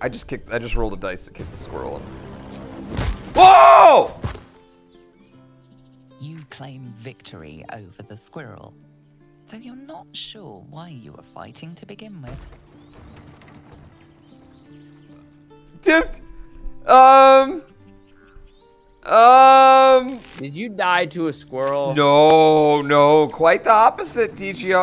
I just kicked. I just rolled a dice to kick the squirrel. Whoa! You claim victory over the squirrel, though you're not sure why you were fighting to begin with. Dude, um, um, Did you die to a squirrel? no, no, quite the opposite, TGR.